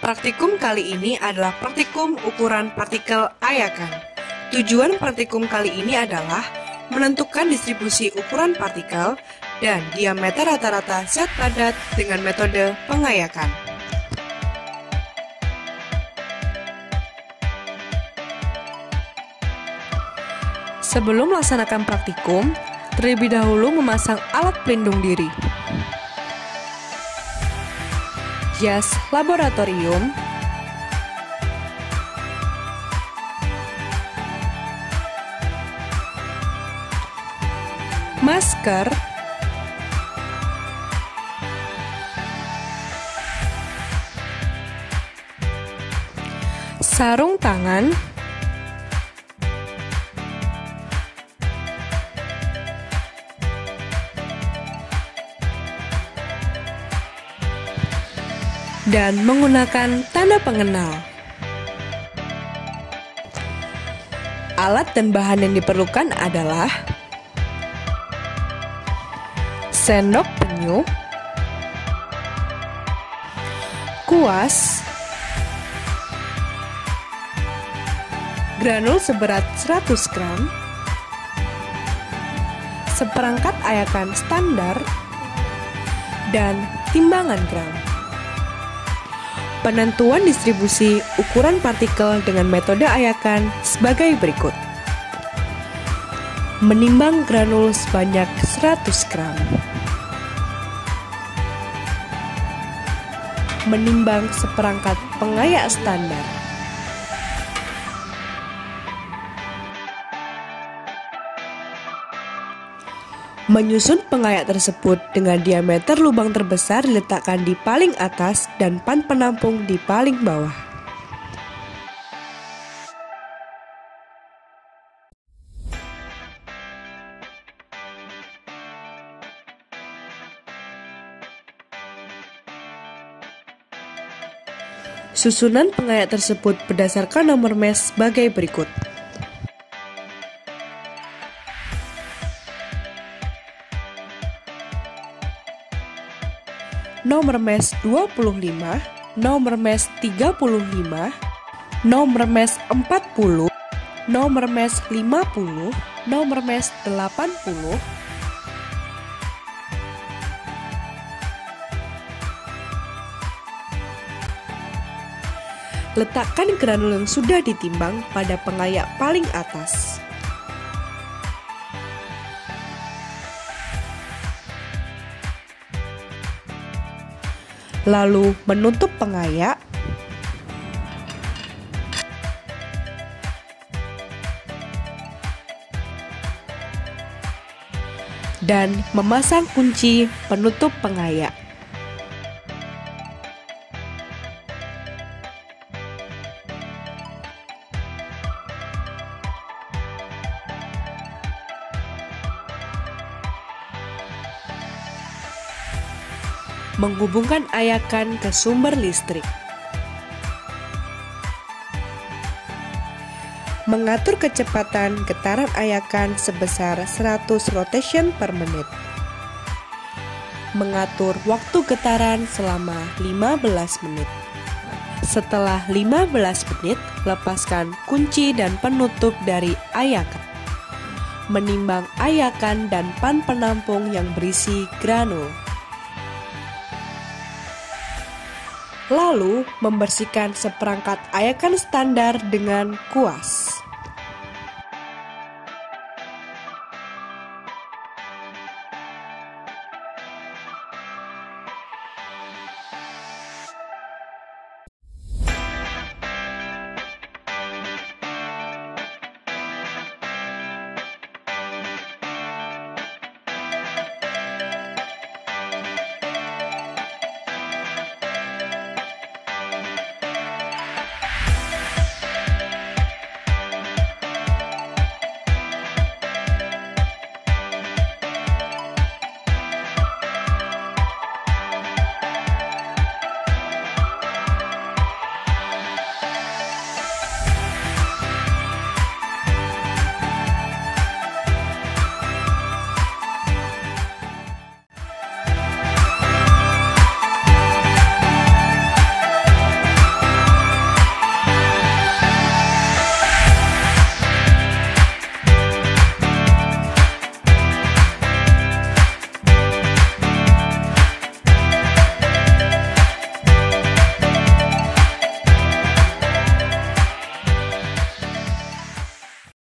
Praktikum kali ini adalah praktikum ukuran partikel ayakan. Tujuan praktikum kali ini adalah menentukan distribusi ukuran partikel dan diameter rata-rata zat padat dengan metode pengayakan. Sebelum melaksanakan praktikum, terlebih dahulu memasang alat pelindung diri. Jas laboratorium, masker, sarung tangan, dan menggunakan tanda pengenal. Alat dan bahan yang diperlukan adalah sendok penyu, kuas, granul seberat 100 gram, seperangkat ayakan standar, dan timbangan gram. Penentuan distribusi ukuran partikel dengan metode ayakan sebagai berikut. Menimbang granul sebanyak 100 gram. Menimbang seperangkat pengayak standar. Menyusun pengayak tersebut dengan diameter lubang terbesar diletakkan di paling atas dan pan penampung di paling bawah. Susunan pengayak tersebut berdasarkan nomor mes sebagai berikut. Nomor mes 25, nomor mes 35, nomor mes 40, nomor mes 50, nomor mes 80, Letakkan granul yang sudah ditimbang pada pengayak paling atas. Lalu menutup pengayak, dan memasang kunci penutup pengayak. Menghubungkan ayakan ke sumber listrik. Mengatur kecepatan getaran ayakan sebesar 100 rotation per menit. Mengatur waktu getaran selama 15 menit. Setelah 15 menit, lepaskan kunci dan penutup dari ayakan. Menimbang ayakan dan pan penampung yang berisi granul. Lalu membersihkan seperangkat ayakan standar dengan kuas.